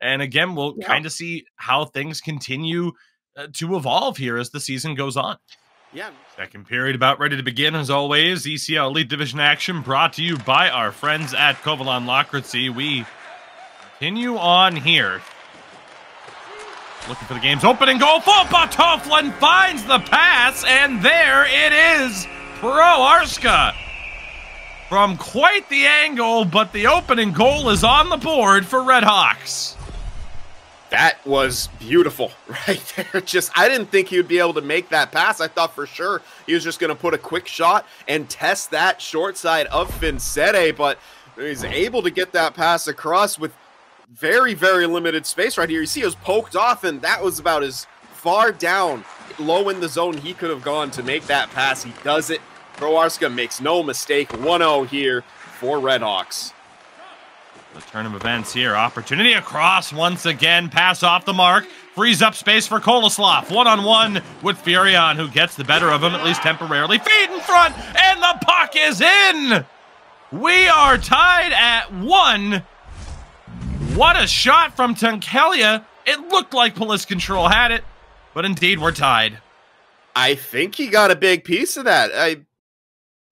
And again, we'll Yeah. kind of see how things continue uh, to evolve here as the season goes on. Yeah. Second period about ready to begin as always. ECL Elite Division action brought to you by our friends at Kovalon Lockritzy. We continue on here. Looking for the game's opening goal. Fopa Toflin finds the pass, and there it is. Pro Arska. From quite the angle, but the opening goal is on the board for Redhawks. That was beautiful right there. Just, I didn't think he would be able to make that pass. I thought for sure he was just going to put a quick shot and test that short side of Fincere, but he's able to get that pass across with very, very limited space right here. You see, it was poked off, and that was about as far down, low in the zone he could have gone to make that pass. He does it. Proarska makes no mistake. 1 0 here for Redhawks. The turn of events here. Opportunity across once again. Pass off the mark. Frees up space for Koloslav. One on one with Furion, who gets the better of him, at least temporarily. Feed in front, and the puck is in. We are tied at one. What a shot from Tunkelia. It looked like police control had it, but indeed we're tied. I think he got a big piece of that. I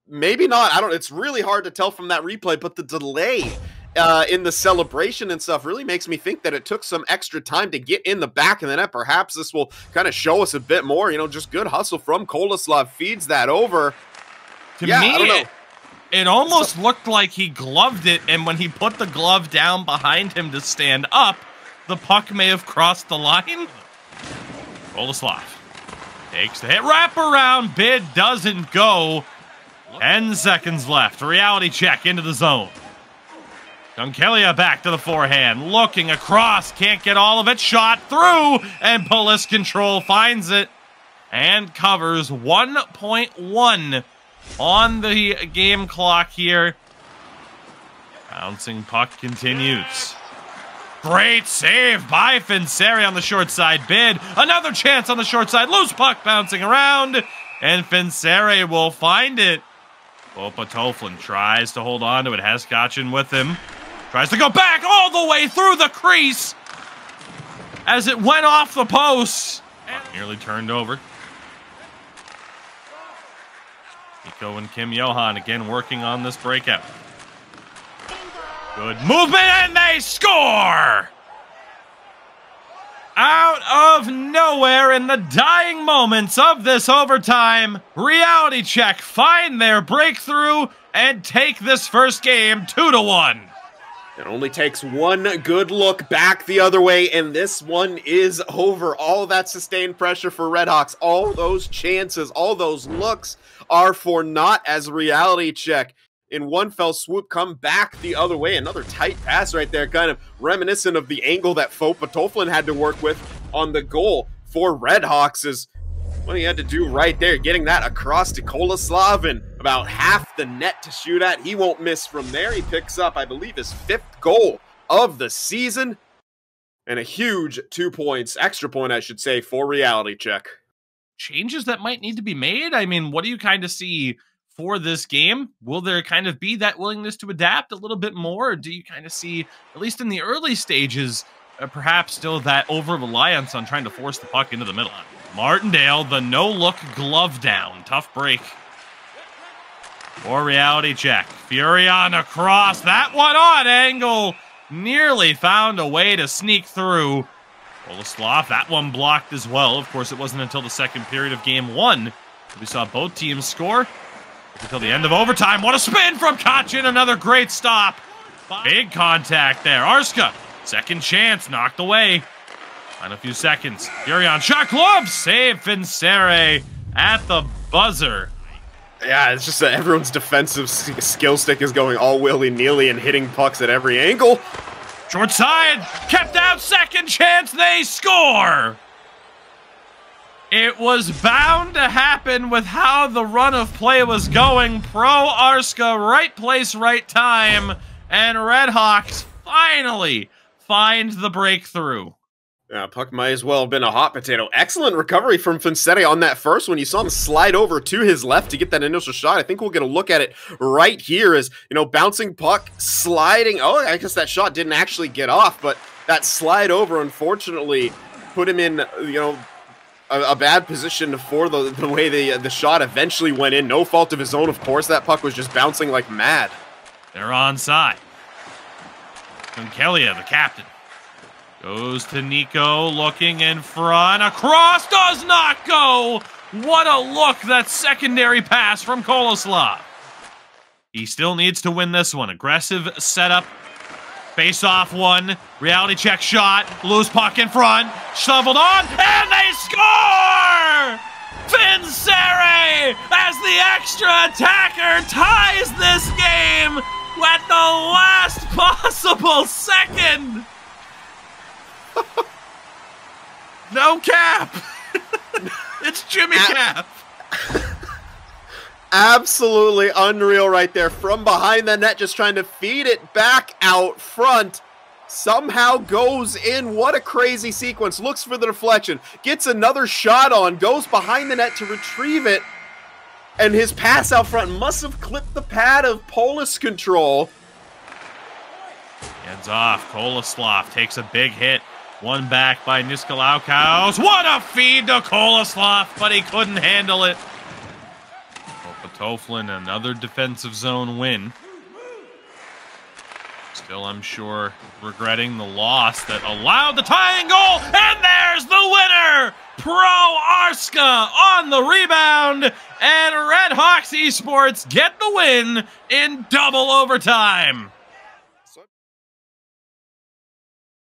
maybe not. I don't. It's really hard to tell from that replay, but the delay uh, in the celebration and stuff really makes me think that it took some extra time to get in the back of the net. Perhaps this will kind of show us a bit more. You know, just good hustle from Kolaslav feeds that over. To Yeah, me, I don't know. It, it almost looked like he gloved it, and when he put the glove down behind him to stand up, the puck may have crossed the line. Bolislav takes the hit. Wrap around bid doesn't go. 10 seconds left. Reality check into the zone. Dunkelia back to the forehand. Looking across. Can't get all of it. Shot through. And Police Control finds it. And covers 1.1 on the game clock here. Bouncing puck continues. Great save by Finseri on the short side bid. Another chance on the short side. Loose puck bouncing around. And Finseri will find it. Opa Toflin tries to hold on to it. Has Gotchin with him. Tries to go back all the way through the crease. As it went off the post. Nearly turned over. Nico and Kim Johan again working on this breakout. Good movement, and they score! Out of nowhere in the dying moments of this overtime, Reality Check find their breakthrough and take this first game 2 to 1. It only takes one good look back the other way, and this one is over. All that sustained pressure for Redhawks, all those chances, all those looks are for naught as reality check. In one fell swoop, come back the other way. Another tight pass right there, kind of reminiscent of the angle that Fopa Toflin had to work with on the goal for Redhawks is what he had to do right there, getting that across to Kolaslav and about half the net to shoot at. He won't miss from there. He picks up, I believe, his fifth goal of the season and a huge two points, extra point, I should say, for reality check. Changes that might need to be made? I mean, what do you kind of see for this game? Will there kind of be that willingness to adapt a little bit more? Or do you kind of see, at least in the early stages, uh, perhaps still that over reliance on trying to force the puck into the middle? Martindale, the no look glove down. Tough break. Or reality check. Furion across. That one on angle. Nearly found a way to sneak through. Bolislav, that one blocked as well. Of course, it wasn't until the second period of game one we saw both teams score. Until the end of overtime. What a spin from Kachin. Another great stop. Big contact there. Arska, second chance, knocked away. Final few seconds. Furion shot glove. Save Finsere at the buzzer. Yeah, it's just that everyone's defensive skill stick is going all willy nilly and hitting pucks at every angle. Short side, kept out, second chance, they score! It was bound to happen with how the run of play was going. Pro Arska, right place, right time, and Redhawks finally find the breakthrough. Yeah, puck might as well have been a hot potato. Excellent recovery from Fonsetti on that first one. You saw him slide over to his left to get that initial shot. I think we'll get a look at it right here as, you know, bouncing puck, sliding. Oh, I guess that shot didn't actually get off, but that slide over, unfortunately, put him in, you know, a, a, bad position for the, the way the, uh, the shot eventually went in. No fault of his own, of course. That puck was just bouncing like mad. They're on side. And Kelia, the captain, goes to Nico, looking in front. Across does not go. What a look, that secondary pass from Koloslav. He still needs to win this one. Aggressive setup. Face off one. Reality check shot. Loose puck in front. Shoveled on. And they score! Finsere, as the extra attacker, ties this game at the last possible second. no cap. it's Jimmy Cap. Absolutely unreal right there. From behind the net, just trying to feed it back out front. Somehow goes in. What a crazy sequence. Looks for the deflection. Gets another shot on. Goes behind the net to retrieve it. And his pass out front must have clipped the pad of Polis control. Heads off. Koloslav takes a big hit. One back by Niskalaukaus. What a feed to Koloslav, but he couldn't handle it. Toflin, another defensive zone win. Still, I'm sure, regretting the loss that allowed the tying goal. And there's the winner! Pro Arska on the rebound. And Redhawks Esports get the win in double overtime.